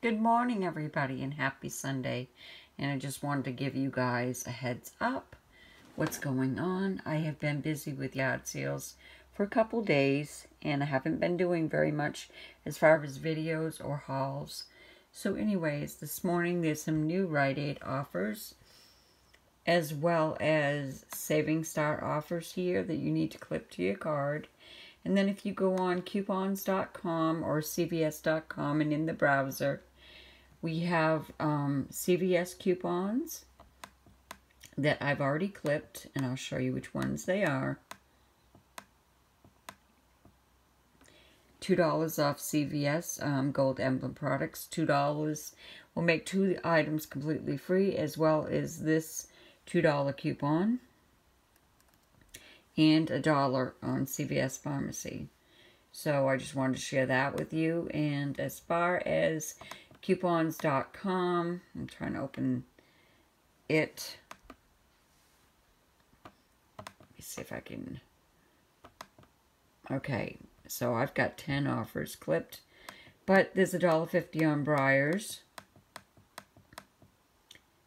Good morning, everybody, and happy Sunday. And I just wanted to give you guys a heads up what's going on. I have been busy with yard sales for a couple days, and I haven't been doing very much as far as videos or hauls. So anyways, this morning there's some new Rite Aid offers, as well as Saving Star offers here that you need to clip to your card. And then if you go on coupons.com or cvs.com and in the browser, we have um, CVS coupons that I've already clipped, and I'll show you which ones they are. $2 off CVS um, Gold Emblem products. $2 will make two items completely free, as well as this $2 coupon. And a dollar on CVS Pharmacy. So I just wanted to share that with you. And as far as coupons.com. I'm trying to open it. Let me see if I can. Okay, so I've got 10 offers clipped, but there's a dollar fifty on Breyers,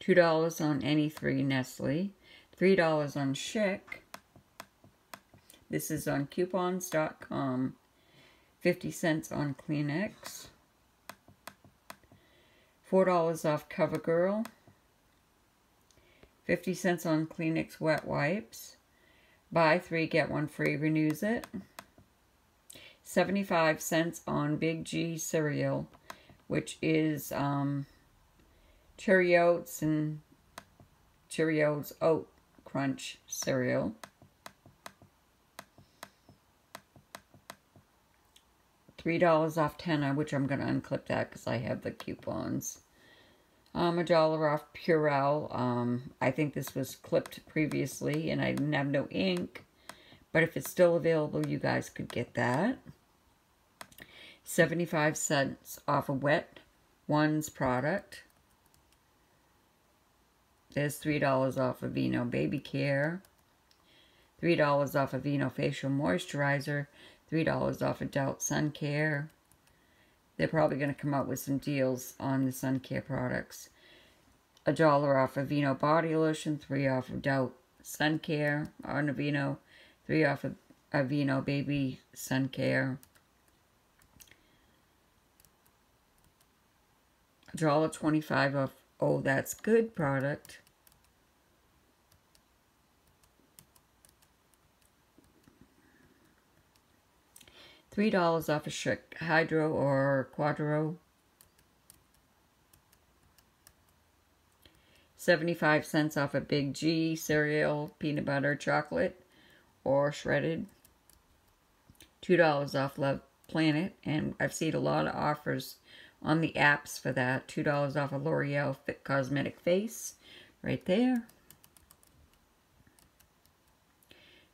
$2 on any three Nestle, $3 on Schick. This is on coupons.com. 50 cents on Kleenex. $4 off CoverGirl. 50 cents on Kleenex wet wipes. Buy three, get one free, renews it. 75 cents on Big G cereal, which is um, Cheerios and Cheerios Oat Crunch cereal. $3 off Tena, which I'm going to unclip that because I have the coupons. Um, a dollar off Purell. Um, I think this was clipped previously and I didn't have no ink. But if it's still available, you guys could get that. 75 cents off a Wet Ones product. There's $3 off Aveeno Baby Care. $3 off Aveeno Facial Moisturizer. $3 off Adult Sun Care. They're probably going to come out with some deals on the sun care products. A dollar off of Aveeno Body Lotion, three off of Adult Sun Care on Aveeno, three off of Aveeno Baby Sun Care. A dollar twenty-five off Oh That's Good product. $3 off a Schick Hydro or Quattro. 75 cents off a Big G cereal, peanut butter, chocolate, or shredded. $2 off Love Planet, and I've seen a lot of offers on the apps for that. $2 off a L'Oreal Fit Cosmetic Face, right there.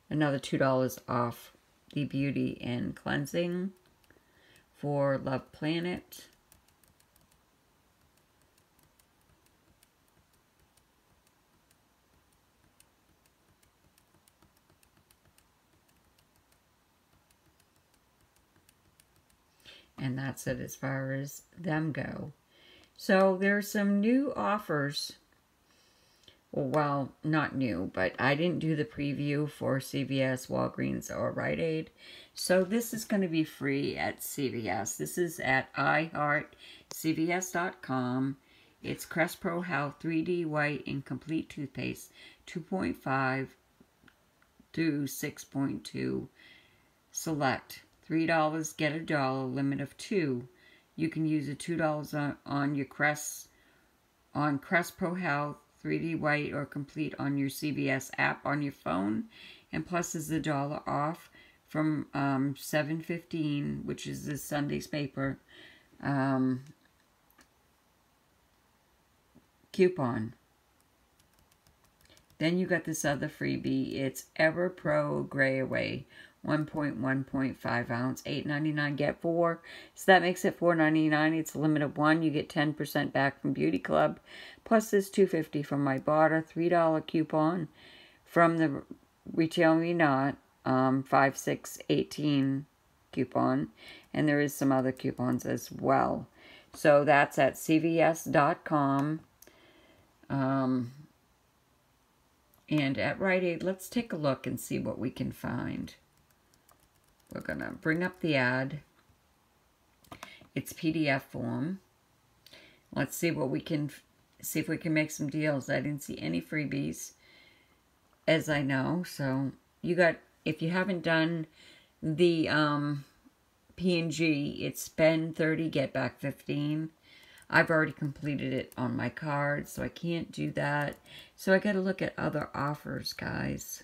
Another $2 off the Beauty and Cleansing for Love Planet. And that's it as far as them go. So there's some new offers well, not new, but I didn't do the preview for CVS, Walgreens, or Rite Aid. So this is going to be free at CVS. This is at iHeartCVS.com. It's Crest Pro Health 3D White and Complete Toothpaste 2.5 to 6.2. Select $3, get a dollar, limit of 2. You can use a $2 on, on your Crest, on Crest Pro Health 3D White or Complete on your CVS app on your phone. And plus is the dollar off from um, 7.15, which is this Sunday's paper um, coupon. Then you got this other freebie. It's Ever Pro Gray Away 1.1.5 ounce, 8.99 get four. So that makes it 4.99. It's a limit of one. You get 10% back from Beauty Club. Plus this 2.50 from my Ibotta, $3 coupon from the Retail Me Not, um, 5618 coupon. And there is some other coupons as well. So that's at cvs.com. Um, and at Rite Aid, let's take a look and see what we can find. We're going to bring up the ad. It's PDF form. Let's see what we can, see if we can make some deals. I didn't see any freebies, as I know. So you got, if you haven't done the um, P&G, it's spend 30, get back 15. I've already completed it on my card, so I can't do that. So I got to look at other offers, guys.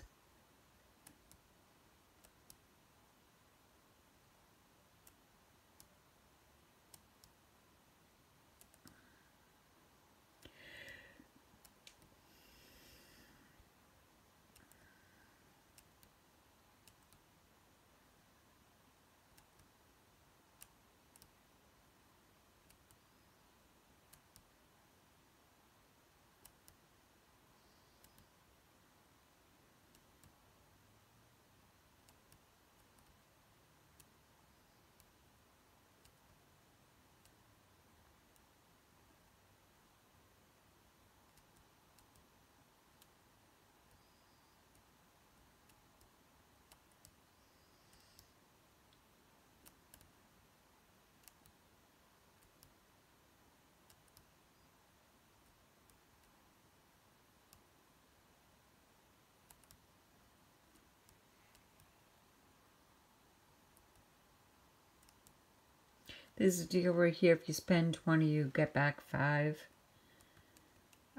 There's a deal right here. If you spend 20, you get back 5.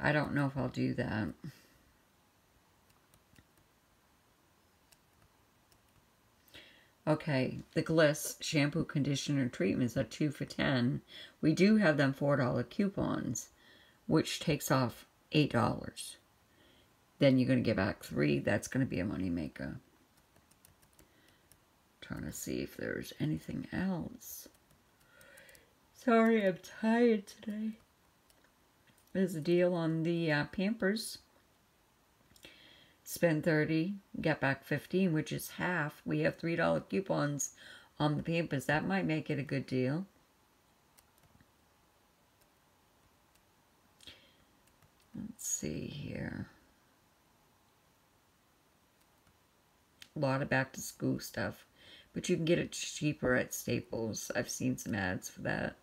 I don't know if I'll do that. Okay, the Gliss shampoo, conditioner, treatments are 2 for 10. We do have them $4 coupons, which takes off $8. Then you're going to get back 3. That's going to be a money maker. Trying to see if there's anything else. Sorry, I'm tired today. There's a deal on the uh, Pampers. Spend 30, get back 15, which is half. We have $3 coupons on the Pampers. That might make it a good deal. Let's see here. A lot of back to school stuff. But you can get it cheaper at Staples. I've seen some ads for that.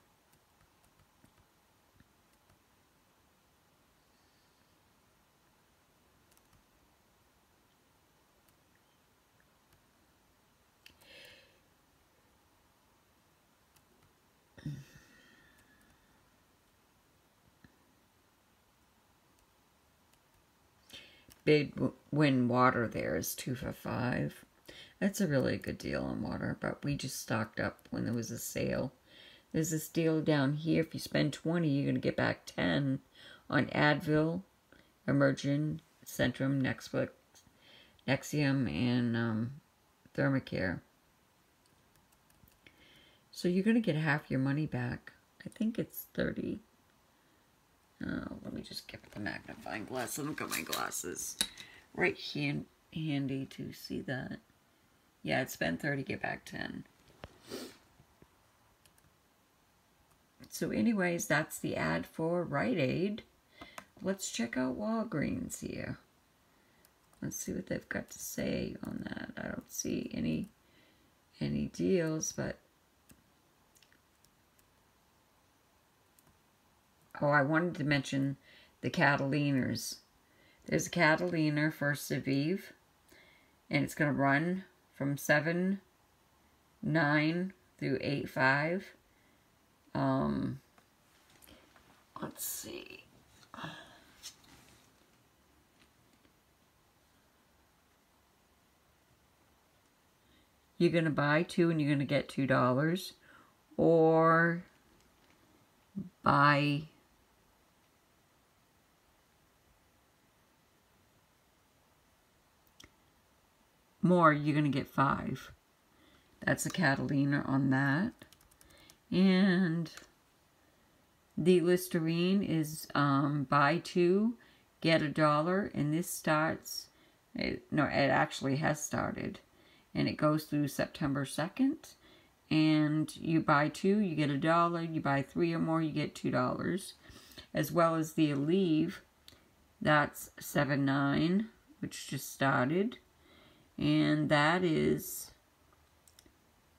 Big win water there is two for five. That's a really good deal on water, but we just stocked up when there was a sale. There's this deal down here. If you spend 20, you're going to get back 10 on Advil, Emergen, Centrum, Nextflix, Nexium, and um, Thermacare. So you're going to get half your money back. I think it's 30 Oh, let me just get the magnifying glass. Let me get my glasses right here handy to see that. Yeah, it's been 30, get back 10. So anyways, that's the ad for Rite Aid. Let's check out Walgreens here. Let's see what they've got to say on that. I don't see any any deals, but Oh, I wanted to mention the Cataliners. There's a Cataliner for Civiv, and it's going to run from 7, 9 through 8, 5. Um, let's see. You're going to buy two and you're going to get $2. Or buy more, you're going to get five. That's a Catalina on that. And the Listerine is um, buy two, get a dollar. And this starts, it, no, it actually has started. And it goes through September 2nd. and you buy two, you get a dollar. You buy three or more, you get two dollars. As well as the Aleve, that's seven nine, which just started. And that is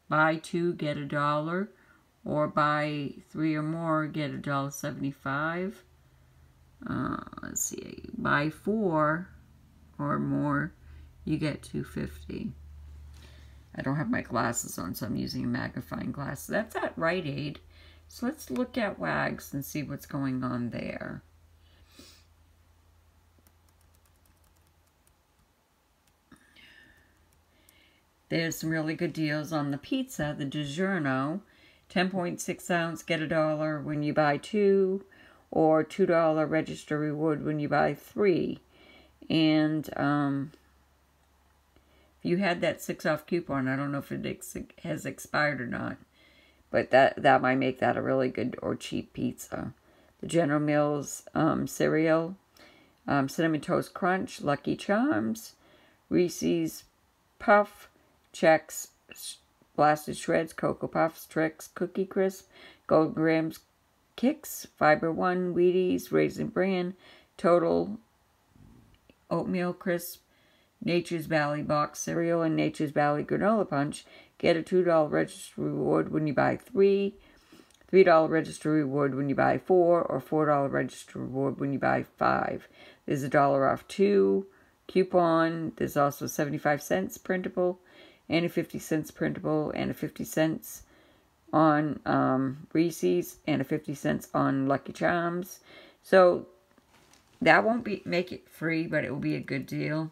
buy two, get a dollar, or buy three or more, get a dollar seventy-five. Uh, let's see, buy four or more, you get two fifty. I don't have my glasses on, so I'm using a magnifying glass. That's at Rite Aid. So let's look at WAGs and see what's going on there. There's some really good deals on the pizza, the DiGiorno. 10.6 ounce, get a dollar when you buy two, or $2 register reward when you buy three. And um, if you had that six off coupon. I don't know if it ex has expired or not, but that that might make that a really good or cheap pizza. The General Mills um, cereal, um, cinnamon toast crunch, Lucky Charms, Reese's Puff, Chex, Blasted Shreds, Cocoa Puffs, Trix, Cookie Crisp, Gold Grams, Kix, Fiber One, Wheaties, Raisin Bran, Total, Oatmeal Crisp, Nature's Valley box cereal and Nature's Valley granola punch. Get a $2 register reward when you buy three, $3 register reward when you buy four, or $4 register reward when you buy five. There's a dollar off two coupon. There's also 75 cents printable and a 50 cents printable and a 50 cents on um, Reese's and a 50 cents on Lucky Charms. So that won't be make it free, but it will be a good deal.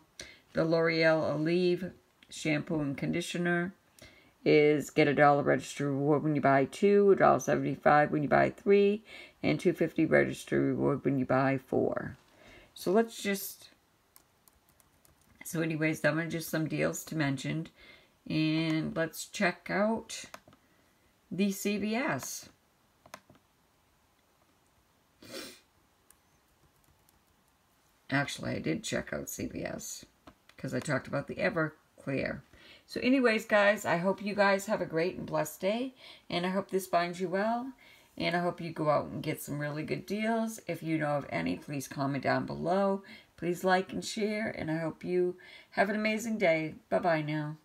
The L'Oreal Elvive shampoo and conditioner is get a dollar register reward when you buy two, a dollar seventy-five when you buy three, and two fifty register reward when you buy four. So let's just. So, anyways, that are just some deals to mention, and let's check out the CVS. Actually, I did check out CVS because I talked about the Everclear. So anyways, guys, I hope you guys have a great and blessed day. And I hope this finds you well. And I hope you go out and get some really good deals. If you know of any, please comment down below. Please like and share. And I hope you have an amazing day. Bye-bye now.